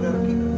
longer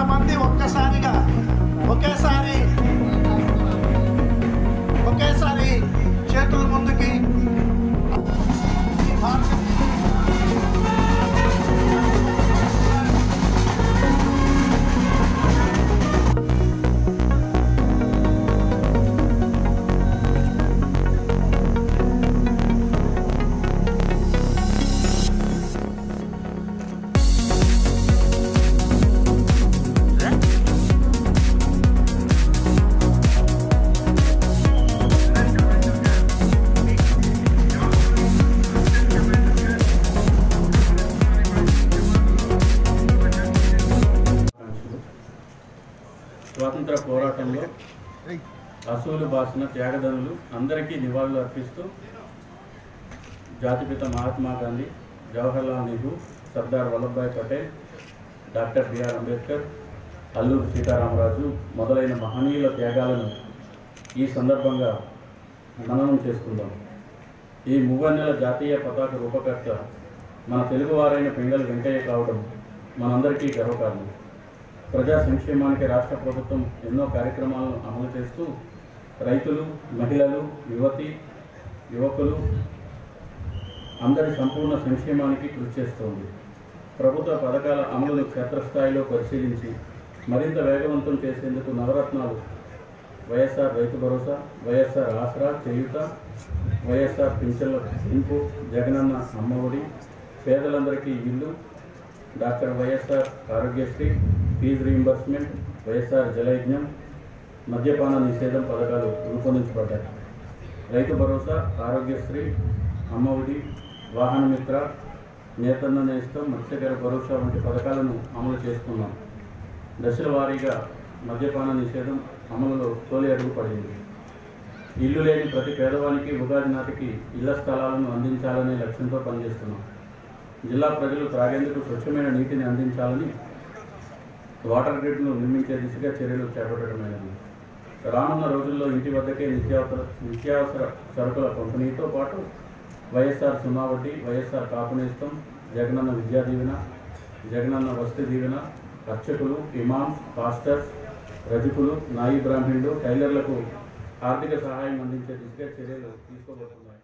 క్రమశిక్షణతో ఇంతమంది ఒక్కసారిగా స్వాతంత్ర పోరాటంలో అసూలు బాసిన త్యాగదనులు అందరికీ నివాళులు అర్పిస్తూ జాతిపిత Mahatma Gandhi Jawaharlal Nehru Sardar Vallabhbhai Patel doctor B R Ambedkar Alluri Sitaramaraju మొదలైన మహనీయుల త్యాగాలను ఈ సందర్భంగా మననం చేసుకుందాం. ఈ మూవన్నెల జాతీయ పతాక రూపకర్త మన తెలుగువారైన పింగళి వెంకయ్య కావడం మనందరికీ గర్వకారణం. ప్రజా సంక్షేమానికి రాష్ట్ర ప్రభుత్వం ఎన్నో కార్యక్రమాలను అమలు చేస్తూ రైతులు మహిళలు యువతి యువకులు అందరి సంపూర్ణ సంక్షేమానికి కృషి చేస్తోంది. ప్రభుత్వ పథకాల అమలును క్షేత్రస్థాయిలో పరిశీలించి మరింత వేగవంతం చేసేందుకు నవరత్నాలు వైఎస్ఆర్ రైతు భరోసా వైఎస్ఆర్ ఆసరా చేయుత వైఎస్ఆర్ పింఛన్ల పెంపు జగనన్న అమ్మఒడి పేదలందరికీ ఇల్లు doctor YSR Aarogyasri fee reimbursement YSR Jalayagnam మద్యపాన నిషేధం పథకాలు రూపొందించబడ్డాయి. రైతు భరోసా ఆరోగ్యశ్రీ అమ్మఒడి వాహన మిత్ర నేతన్న నేస్తం మత్స్యకార భరోసా వంటి పథకాలను అమలు చేస్తున్నాం దశల వారీగా మద్యపాన నిషేధం అమలులో తొలి అడుగు పడింది. ఇల్లు లేని ప్రతి పేదవానికి ఉగాది నాటికి ఇళ్ళ స్థలాలను అందించాలనే లక్ష్యంతో పనిచేస్తున్నాం. జిల్లా ప్రజలు త్రాగేందుకు స్వచ్ఛమైన నీటిని అందించాలని వాటర్ గ్రిడ్ను నిర్మించే దిశగా చర్యలు చేపట్టడమైనది. రానున్న రోజుల్లో ఇంటి వద్దకే నిత్యావసర నిత్యావసర సరుకుల పంపిణీతో పాటు వైఎస్ఆర్ సున్నా వైఎస్ఆర్ కాపునేస్తం జగనన్న విద్యా దీవెన జగనన్న వసతి దీవెన అర్చకులు ఇమామ్స్ పాస్టర్స్ రజకులు నాయి బ్రాహ్మణులు టైలర్లకు ఆర్థిక సహాయం అందించే దిశగా చర్యలు తీసుకోబోతున్నాయి.